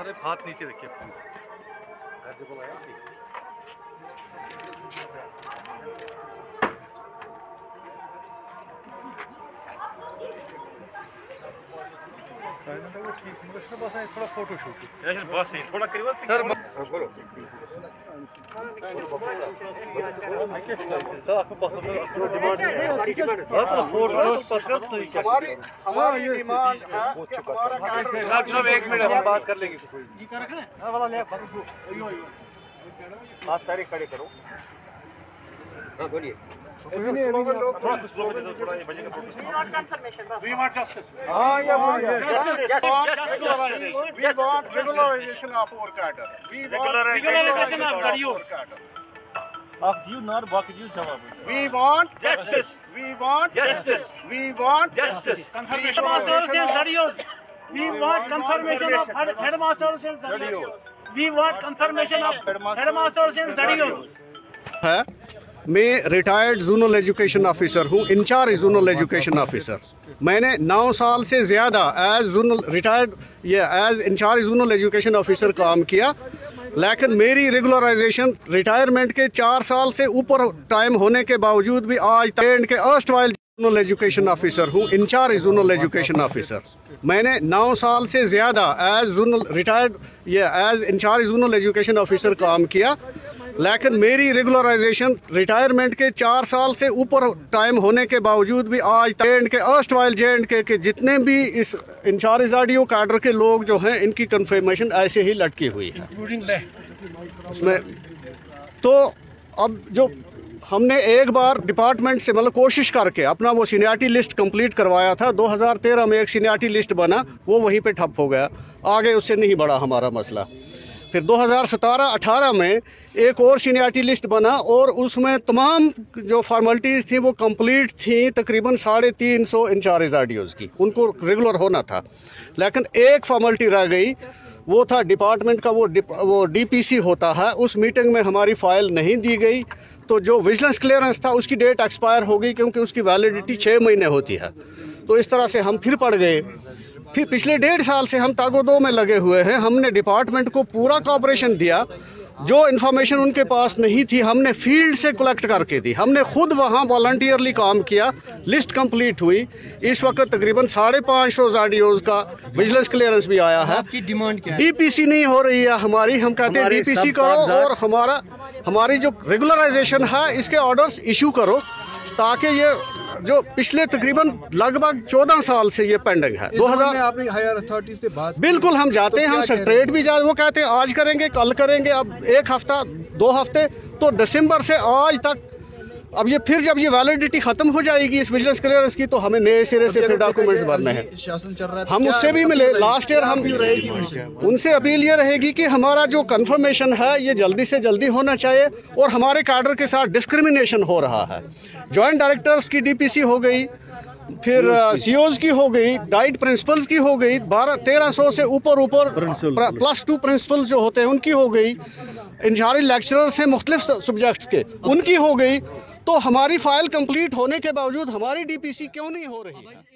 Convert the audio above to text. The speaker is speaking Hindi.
अरे हाथ नीचे रखिए प्लीज़ साइलेंट है वो ठीक मगर इसमें बस है थोड़ा फ़ोटो शूट बस नहीं थोड़ा करीब सर हमारी हमारी डिमांड है हमारा कैडर एक मिनट हम बात कर लेंगे। हाथ सारे खड़े करो। हाँ बोलिए। थोड़ा कुछ लोग दे दो थोड़ा ये बजेगा We want justice. हाँ ये बोलिए we want regularization of our cadre we want Regularization of our cadre. cadre Ak diyor nar bak diyor cevabı. we want Justice. we want Justice. we want Justice. Headmasters and studios. We want confirmation of head- headmasters and studios. We want confirmation of headmasters and studios. है मैं रिटायर्ड जोनल एजुकेशन ऑफिसर हूँ in charge zonal education officer मैंने नौ साल से ज़्यादा एज जोनल रिटायर्ड ये as in charge zonal education officer काम किया। लेकिन मेरी रेगुलराइजेशन रिटायरमेंट के चार साल से ऊपर टाइम होने के बावजूद भी आज तक के अर्स्ट वाइल जोनल एजुकेशन ऑफिसर हूँ in charge zonal education officer मैंने नौ साल से ज़्यादा एज जोनल रिटायर्ड ये as in charge zonal education officer काम किया। लेकिन मेरी रेगुलराइजेशन रिटायरमेंट के चार साल से ऊपर टाइम होने के बावजूद भी आज तक के erst while J and K, के जितने भी इस इंचार्ज आडियो काडर के लोग जो हैं इनकी कन्फर्मेशन ऐसे ही लटकी हुई है। उसमें तो अब जो हमने एक बार डिपार्टमेंट से मतलब कोशिश करके अपना वो सीनियरिटी लिस्ट कंप्लीट करवाया था 2013 में एक सीनियरिटी लिस्ट बना वो वहीं पे ठप हो गया। आगे उससे नहीं बढ़ा हमारा मसला। फिर 2017-18 में एक और सीनियरिटी लिस्ट बना और उसमें तमाम जो फॉर्मेलिटीज़ थी वो कंप्लीट थी तकरीबन साढ़े तीन सौ इंचार्ज आडियोज़ की। उनको रेगुलर होना था। लेकिन एक फॉर्मेलिटी रह गई वो था डिपार्टमेंट का वो डिप, वो डीपीसी होता है। उस मीटिंग में हमारी फ़ाइल नहीं दी गई। तो जो विजिलेंस क्लियरेंस था उसकी डेट एक्सपायर हो गई क्योंकि उसकी वैलिडिटी छः महीने होती है। तो इस तरह से हम फिर पड़ गए। फिर पिछले डेढ़ साल से हम तागोदो में लगे हुए हैं। हमने डिपार्टमेंट को पूरा कॉपरेशन दिया। जो इन्फॉर्मेशन उनके पास नहीं थी हमने फ़ील्ड से कलेक्ट करके दी। हमने खुद वहाँ वॉल्टियरली काम किया। लिस्ट कंप्लीट हुई। इस वक्त तकरीबन साढ़े पाँच सौ जाडियोज का विजिलेंस क्लियरेंस भी आया है। आपकी डिमांड क्या है? डीपीसी नहीं हो रही है हमारी। हम कहते हैं डीपीसी करो और हमारा हमारी जो रेगुलराइजेशन है इसके ऑर्डर्स इशू करो। ताकि ये जो पिछले तकरीबन लगभग चौदह साल से ये पेंडिंग है। दो हज़ार आपने हायर अथॉरिटी से बात बिल्कुल हम जाते तो हैं हम सेक्रेट भी जाते वो कहते हैं आज करेंगे कल करेंगे अब एक हफ़्ता दो हफ़्ते तो दिसंबर से आज तक अब ये फिर जब ये वैलिडिटी खत्म हो जाएगी इस विजिलेंस क्लियरेंस की तो हमें नए सिरे से फिर डॉक्यूमेंट्स भरने हैं। तो हम उससे भी मिले लास्ट ईयर हम रहेगी उनसे? उनसे अपील ये रहेगी कि हमारा जो कंफर्मेशन है ये जल्दी से जल्दी होना चाहिए और हमारे कार्डर के साथ डिस्क्रिमिनेशन हो रहा है। जॉइंट डायरेक्टर्स की डीपीसी हो गई फिर सीओज की हो गई डाइट प्रिंसिपल्स की हो गई बारह तेरह सौ से ऊपर ऊपर प्लस टू प्रिंसिपल्स जो होते हैं उनकी हो गई। इंचार्ज लेक्चरर्स हैं मुख्तलिफ़ सब्जेक्ट्स के उनकी हो गई। तो हमारी फ़ाइल कंप्लीट होने के बावजूद हमारी डीपीसी क्यों नहीं हो रही? है